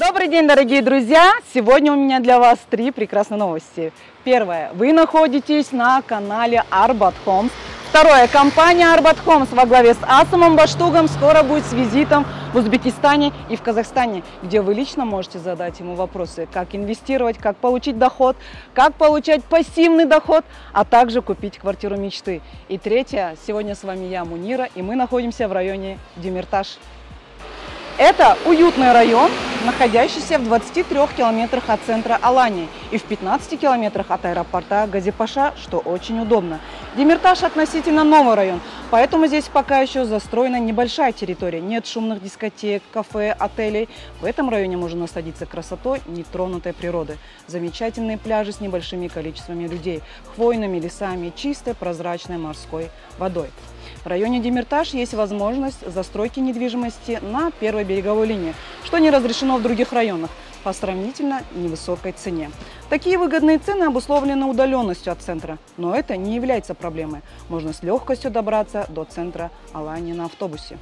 Добрый день, дорогие друзья! Сегодня у меня для вас три прекрасные новости. Первое. Вы находитесь на канале Arbat Homes. Второе. Компания Arbat Homes во главе с Асамом Баштугом скоро будет с визитом в Узбекистане и в Казахстане, где вы лично можете задать ему вопросы, как инвестировать, как получить доход, как получать пассивный доход, а также купить квартиру мечты. И третье. Сегодня с вами я, Мунира, и мы находимся в районе Демиртаж. Это уютный район, находящийся в 23 километрах от центра Алании и в 15 километрах от аэропорта Газипаша, что очень удобно. Демиртаж относительно новый район, поэтому здесь пока еще застроена небольшая территория. Нет шумных дискотек, кафе, отелей. В этом районе можно насладиться красотой нетронутой природы. Замечательные пляжи с небольшими количествами людей, хвойными лесами, чистой прозрачной морской водой. В районе Демиртаж есть возможность застройки недвижимости на первой береговой линии, что не разрешено в других районах по сравнительно невысокой цене. Такие выгодные цены обусловлены удаленностью от центра, но это не является проблемой. Можно с легкостью добраться до центра Алании на автобусе.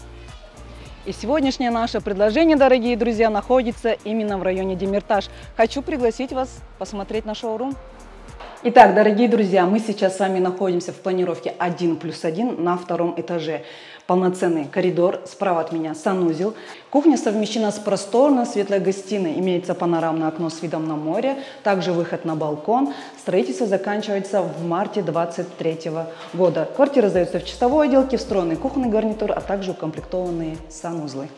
И сегодняшнее наше предложение, дорогие друзья, находится именно в районе Демиртаж. Хочу пригласить вас посмотреть на шоурум. Итак, дорогие друзья, мы сейчас с вами находимся в планировке 1 плюс 1 на втором этаже. Полноценный коридор, справа от меня санузел. Кухня совмещена с просторной светлой гостиной. Имеется панорамное окно с видом на море, также выход на балкон. Строительство заканчивается в марте 2023 года. Квартира сдается в чистовой отделке, встроенный кухонный гарнитур, а также укомплектованные санузлы.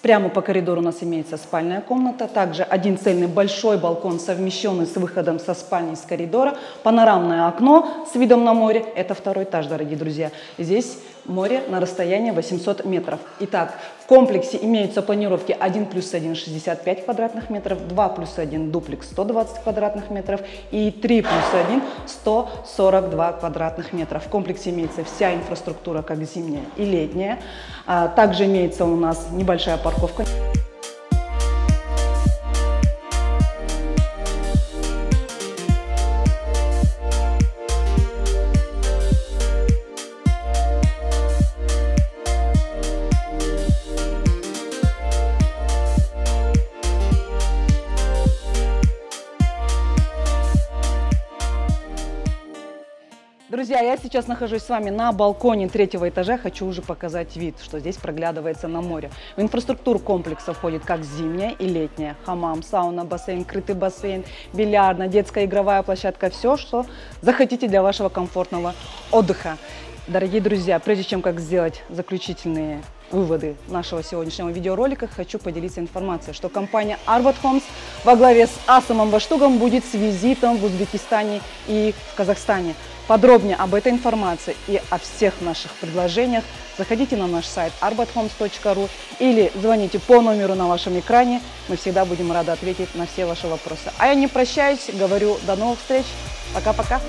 Прямо по коридору у нас имеется спальная комната, также один цельный большой балкон, совмещенный с выходом со спальни с коридора, панорамное окно с видом на море, это второй этаж, дорогие друзья. Здесь море на расстоянии 800 метров. Итак, в комплексе имеются планировки 1 плюс 1 65 квадратных метров, 2 плюс 1 дуплекс 120 квадратных метров и 3 плюс 1 142 квадратных метров. В комплексе имеется вся инфраструктура, как зимняя и летняя. А, также имеется у нас небольшая парковка. Друзья, я сейчас нахожусь с вами на балконе третьего этажа. Хочу уже показать вид, что здесь проглядывается на море. В инфраструктуру комплекса входит как зимняя и летняя. Хамам, сауна, бассейн, крытый бассейн, бильярдная, детская игровая площадка. Все, что захотите для вашего комфортного отдыха. Дорогие друзья, прежде чем как сделать заключительные выводы нашего сегодняшнего видеоролика, хочу поделиться информацией, что компания Arbat Homes во главе с Асамом Баштугом будет с визитом в Узбекистане и в Казахстане. Подробнее об этой информации и о всех наших предложениях заходите на наш сайт arbathomes.ru или звоните по номеру на вашем экране. Мы всегда будем рады ответить на все ваши вопросы. А я не прощаюсь, говорю до новых встреч. Пока-пока.